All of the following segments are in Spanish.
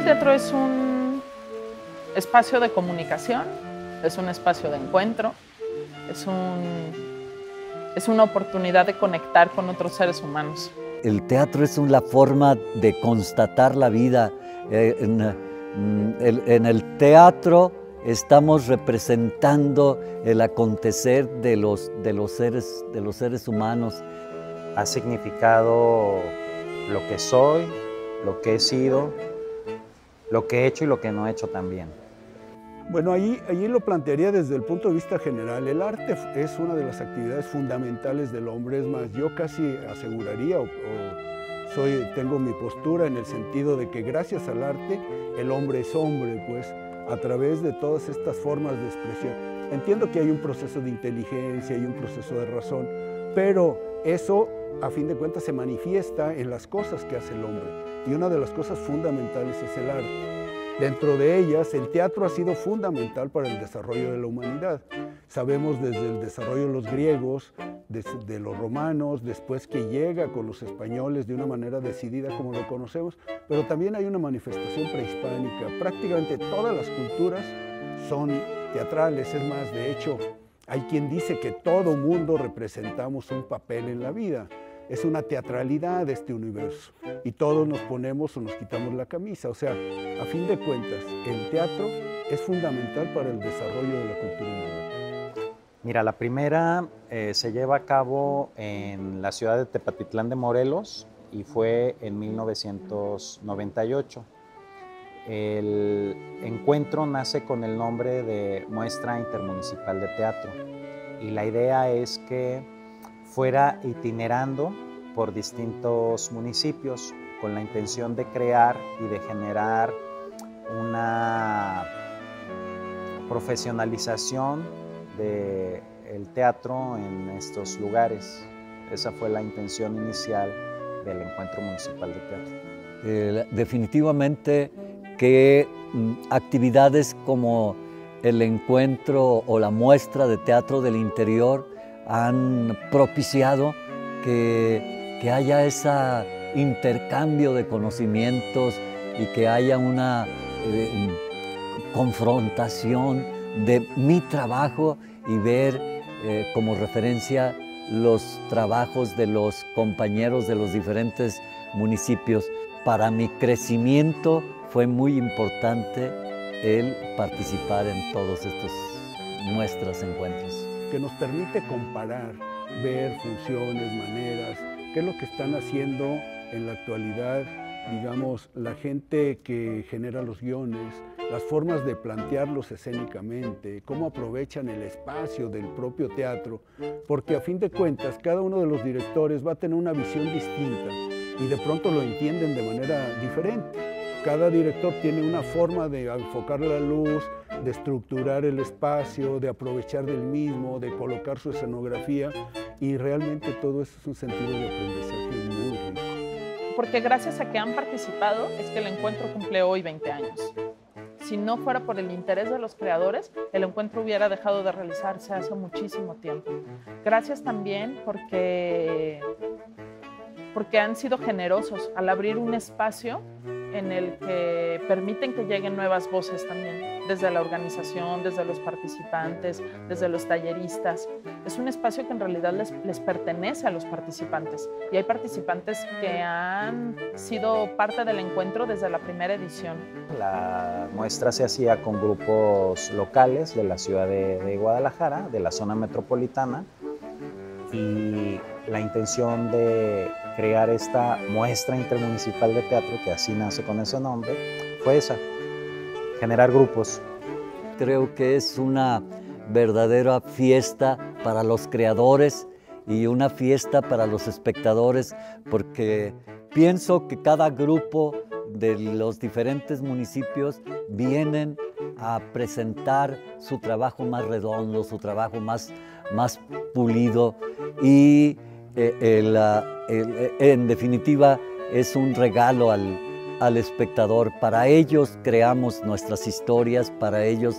El teatro es un espacio de comunicación, es un espacio de encuentro, es, un, es una oportunidad de conectar con otros seres humanos. El teatro es una forma de constatar la vida. Eh, en, en el teatro estamos representando el acontecer de los, de los, seres, de los seres humanos. Ha significado lo que soy, lo que he sido, lo que he hecho y lo que no he hecho también. Bueno, allí, allí lo plantearía desde el punto de vista general. El arte es una de las actividades fundamentales del hombre. Es más, yo casi aseguraría o, soy, tengo mi postura en el sentido de que gracias al arte el hombre es hombre, pues a través de todas estas formas de expresión. Entiendo que hay un proceso de inteligencia y un proceso de razón, pero eso a fin de cuentas se manifiesta en las cosas que hace el hombre. Y una de las cosas fundamentales es el arte. Dentro de ellas, el teatro ha sido fundamental para el desarrollo de la humanidad. Sabemos desde el desarrollo de los griegos, de, los romanos, después que llega con los españoles de una manera decidida como lo conocemos, pero también hay una manifestación prehispánica. Prácticamente todas las culturas son teatrales, es más, de hecho, hay quien dice que todo mundo representamos un papel en la vida es una teatralidad este universo y todos nos ponemos o nos quitamos la camisa. O sea, a fin de cuentas, el teatro es fundamental para el desarrollo de la cultura humana. Mira, la primera eh, se lleva a cabo en la ciudad de Tepatitlán de Morelos y fue en 1998. El encuentro nace con el nombre de Muestra Intermunicipal de Teatro y la idea es que fuera itinerando por distintos municipios con la intención de crear y de generar una profesionalización del teatro en estos lugares. Esa fue la intención inicial del Encuentro Municipal de Teatro. Definitivamente que mm, actividades como el encuentro o la muestra de teatro del interior han propiciado que, que haya ese intercambio de conocimientos y que haya una eh, confrontación de mi trabajo y ver eh, como referencia los trabajos de los compañeros de los diferentes municipios. Para mi crecimiento fue muy importante el participar en todos estos nuestros encuentros que nos permite comparar, ver funciones, maneras, qué es lo que están haciendo en la actualidad, digamos, la gente que genera los guiones, las formas de plantearlos escénicamente, cómo aprovechan el espacio del propio teatro, porque a fin de cuentas cada uno de los directores va a tener una visión distinta y de pronto lo entienden de manera diferente. Cada director tiene una forma de enfocar la luz, de estructurar el espacio, de aprovechar del mismo, de colocar su escenografía y realmente todo eso es un sentido de aprendizaje muy rico. Porque gracias a que han participado es que el encuentro cumple hoy 20 años. Si no fuera por el interés de los creadores, el encuentro hubiera dejado de realizarse hace muchísimo tiempo. Gracias también porque, porque han sido generosos al abrir un espacio en el que permiten que lleguen nuevas voces también, desde la organización, desde los participantes, desde los talleristas. Es un espacio que en realidad les, les pertenece a los participantes y hay participantes que han sido parte del encuentro desde la primera edición. La muestra se hacía con grupos locales de la ciudad de, de Guadalajara, de la zona metropolitana, y la intención de crear esta muestra intermunicipal de teatro, que así nace con ese nombre, fue esa, generar grupos. Creo que es una verdadera fiesta para los creadores y una fiesta para los espectadores, porque pienso que cada grupo de los diferentes municipios vienen a presentar su trabajo más redondo, su trabajo más, más pulido y eh, eh, en definitiva es un regalo al, al espectador. Para ellos creamos nuestras historias, para ellos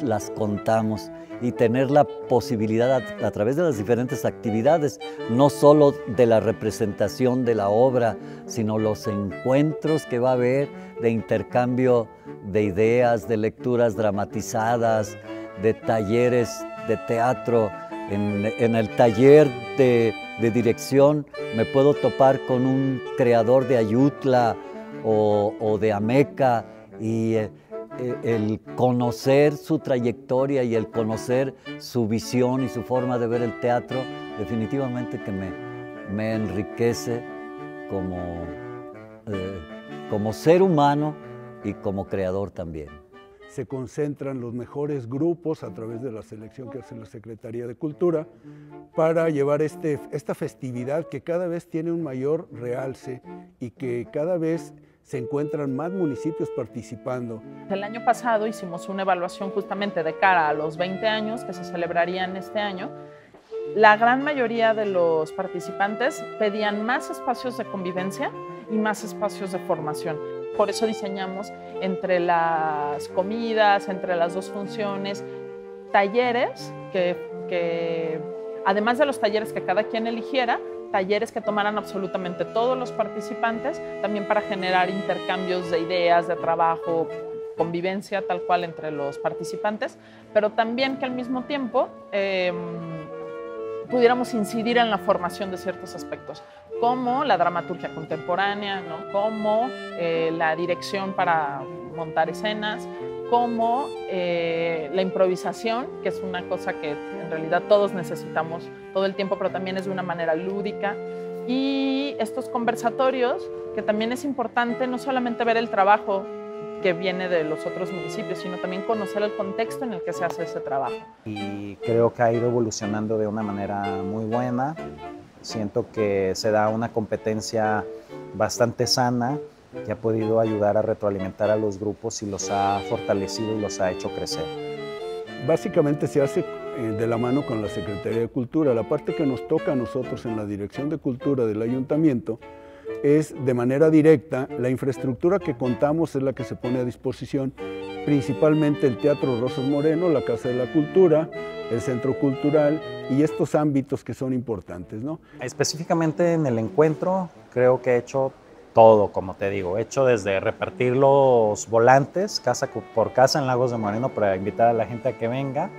las contamos y tener la posibilidad a, a, través de las diferentes actividades, no solo de la representación de la obra, sino los encuentros que va a haber de intercambio de ideas, de lecturas dramatizadas, de talleres de teatro. En, el taller de, dirección me puedo topar con un creador de Ayutla o, de Ameca y eh, el conocer su trayectoria y el conocer su visión y su forma de ver el teatro definitivamente que me, me enriquece como, eh, como ser humano y como creador también se concentran los mejores grupos a través de la selección que hace la Secretaría de Cultura para llevar este, esta festividad que cada vez tiene un mayor realce y que cada vez se encuentran más municipios participando. El año pasado hicimos una evaluación justamente de cara a los 20 años que se celebrarían este año. La gran mayoría de los participantes pedían más espacios de convivencia y más espacios de formación. Por eso diseñamos entre las comidas, entre las dos funciones, talleres que, además de los talleres que cada quien eligiera, talleres que tomaran absolutamente todos los participantes, también para generar intercambios de ideas, de trabajo, convivencia tal cual entre los participantes, pero también que al mismo tiempo eh, pudiéramos incidir en la formación de ciertos aspectos, como la dramaturgia contemporánea, ¿no? como eh, la dirección para montar escenas, como eh, la improvisación, que es una cosa que en realidad todos necesitamos todo el tiempo, pero también es de una manera lúdica. Y estos conversatorios, que también es importante no solamente ver el trabajo que viene de los otros municipios, sino también conocer el contexto en el que se hace ese trabajo. Y creo que ha ido evolucionando de una manera muy buena. Siento que se da una competencia bastante sana que ha podido ayudar a retroalimentar a los grupos y los ha fortalecido y los ha hecho crecer. Básicamente se hace eh, de la mano con la Secretaría de Cultura. La parte que nos toca a nosotros en la Dirección de Cultura del Ayuntamiento es de manera directa, la infraestructura que contamos es la que se pone a disposición, principalmente el Teatro Rosas Moreno, la Casa de la Cultura, el Centro Cultural y estos ámbitos que son importantes. ¿no? Específicamente en el encuentro creo que he hecho todo, como te digo, he hecho desde repartir los volantes casa por casa en Lagos de Moreno para invitar a la gente a que venga,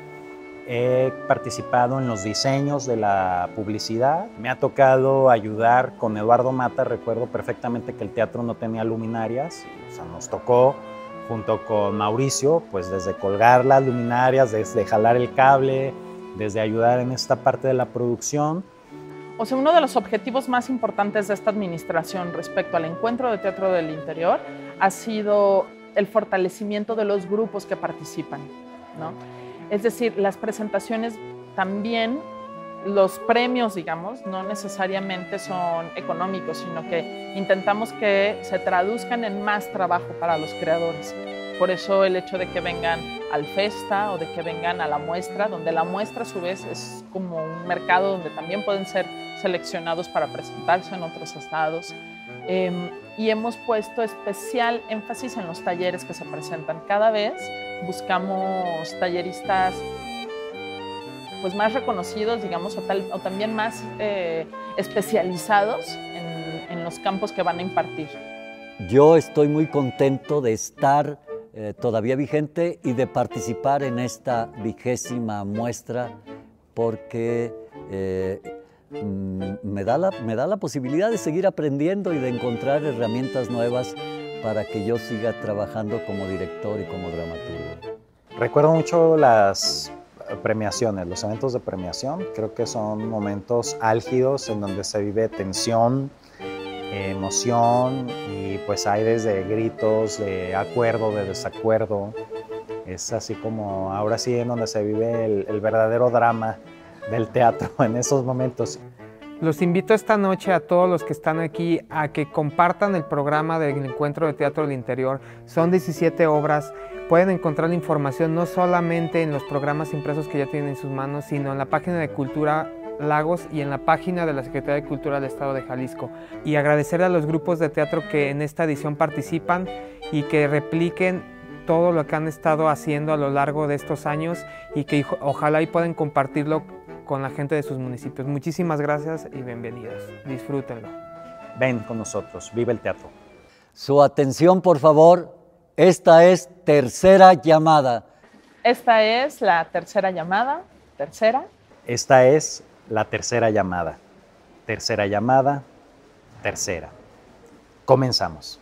he participado en los diseños de la publicidad, me ha tocado ayudar con Eduardo Mata, recuerdo perfectamente que el teatro no tenía luminarias, o sea, nos tocó junto con Mauricio, pues desde colgar las luminarias, desde jalar el cable, desde ayudar en esta parte de la producción. O sea, uno de los objetivos más importantes de esta administración respecto al encuentro de teatro del interior ha sido el fortalecimiento de los grupos que participan, ¿no? Es decir, las presentaciones también, los premios, digamos, no necesariamente son económicos, sino que intentamos que se traduzcan en más trabajo para los creadores. Por eso el hecho de que vengan al festa o de que vengan a la muestra, donde la muestra a su vez es como un mercado donde también pueden ser seleccionados para presentarse en otros estados. Eh, y hemos puesto especial énfasis en los talleres que se presentan. Cada vez buscamos talleristas pues más reconocidos, digamos, o, tal, o también más eh, especializados en, en, los campos que van a impartir. Yo estoy muy contento de estar eh, todavía vigente y de participar en esta vigésima muestra porque eh, me da, la, me da la posibilidad de seguir aprendiendo y de encontrar herramientas nuevas para que yo siga trabajando como director y como dramaturgo. Recuerdo mucho las premiaciones, los eventos de premiación. Creo que son momentos álgidos en donde se vive tensión, emoción y pues hay desde gritos de acuerdo, de desacuerdo. Es así como ahora sí en donde se vive el, el verdadero drama del teatro en esos momentos. Los invito esta noche a todos los que están aquí a que compartan el programa del Encuentro de Teatro del Interior. Son 17 obras. Pueden encontrar la información no solamente en los programas impresos que ya tienen en sus manos, sino en la página de Cultura Lagos y en la página de la Secretaría de Cultura del Estado de Jalisco. Y agradecer a los grupos de teatro que en esta edición participan y que repliquen todo lo que han estado haciendo a lo largo de estos años y que ojalá y puedan compartirlo con la gente de sus municipios. Muchísimas gracias y bienvenidos. Disfrútenlo. Ven con nosotros, vive el teatro. Su atención, por favor. Esta es tercera llamada. Esta es la tercera llamada. Tercera. Esta es la tercera llamada. Tercera llamada. Tercera. Comenzamos.